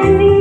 and